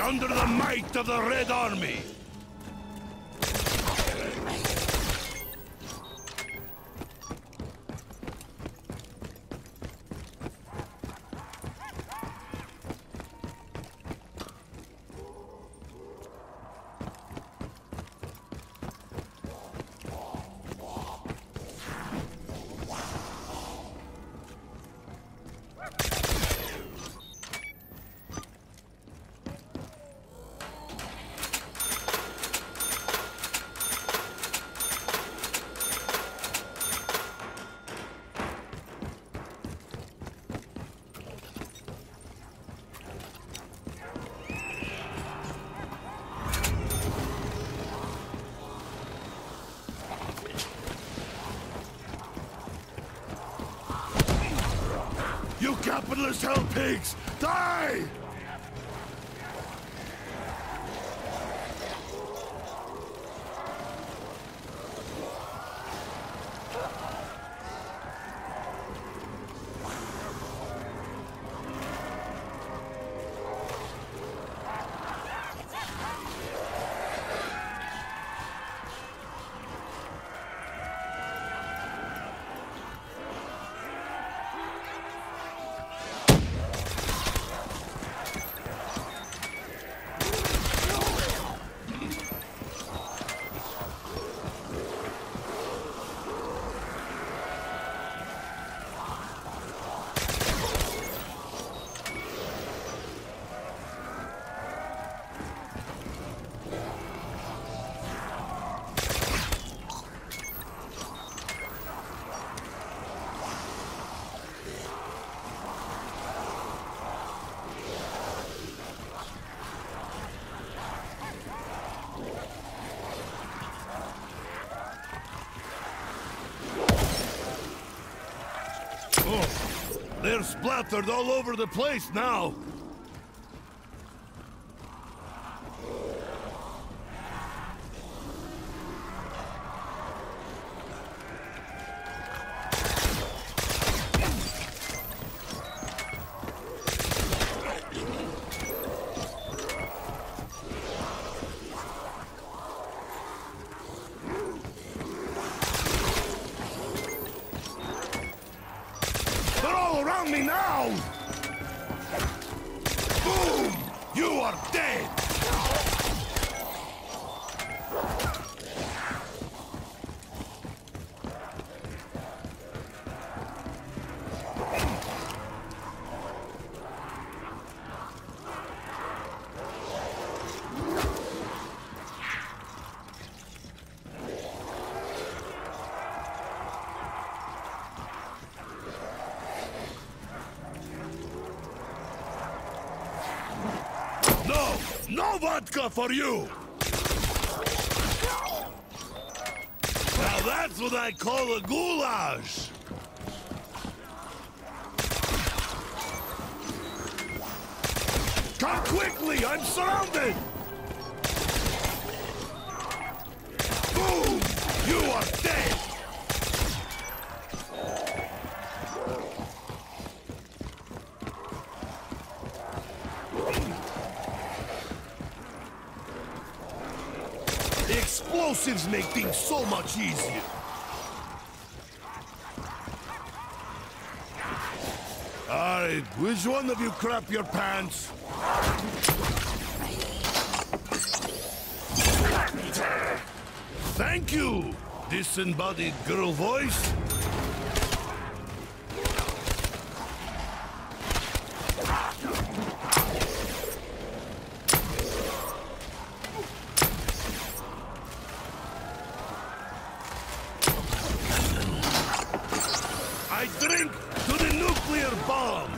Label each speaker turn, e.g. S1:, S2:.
S1: under the might of the Red Army. You capitalist hell pigs! Die! They're splattered all over the place now. Around me now! Boom! You are dead! No! Vodka for you! Now that's what I call a goulash! Come quickly! I'm surrounded! Boom! You are dead! Explosives make things so much easier. Alright, which one of you crap your pants? Thank you, disembodied girl voice. I drink to the nuclear bomb!